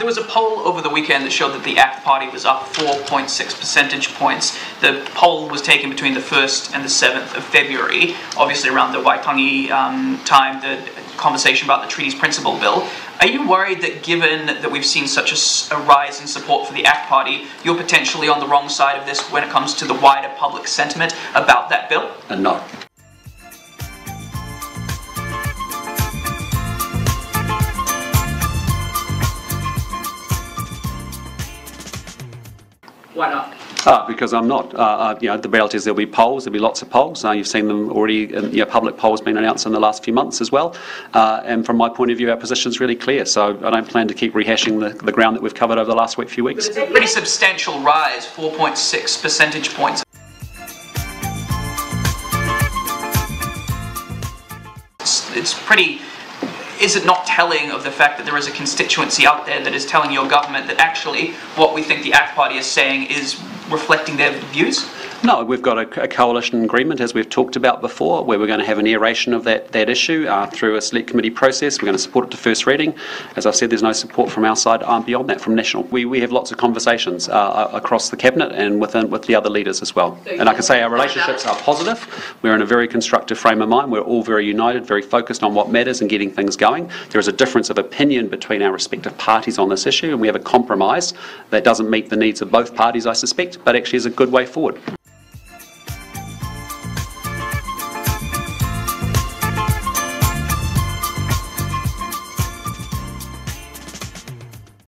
There was a poll over the weekend that showed that the ACT Party was up 4.6 percentage points. The poll was taken between the 1st and the 7th of February, obviously around the Waitangi um, time, the conversation about the treaty's principle bill. Are you worried that given that we've seen such a, a, rise in support for the ACT Party, you're potentially on the wrong side of this when it comes to the wider public sentiment about that bill? Uh, no. Why not? Uh, because I'm not. Uh, uh, you know, the reality is there'll be polls. There'll be lots of polls. Uh, you've seen them already. In, you know, public polls being announced in the last few months as well. Uh, and from my point of view, our position is really clear. So I don't plan to keep rehashing the, the ground that we've covered over the last week, few weeks. But it's a pretty substantial rise, 4.6 percentage points. It's, it's pretty is it not telling of the fact that there is a constituency out there that is telling your government that actually what we think the ACT Party is saying is reflecting their views? No, we've got a, a, coalition agreement, as we've talked about before, where we're going to have an aeration of that, that issue uh, through a select committee process. We're going to support it to first reading. As I've said, there's no support from our side um, beyond that from National. We, we have lots of conversations uh, across the Cabinet and within with the other leaders as well. And I can say our relationships are positive. We're in a very constructive frame of mind. We're all very united, very focused on what matters and getting things going. There is a difference of opinion between our respective parties on this issue, and we have a compromise that doesn't meet the needs of both parties, I suspect, but actually is a good way forward.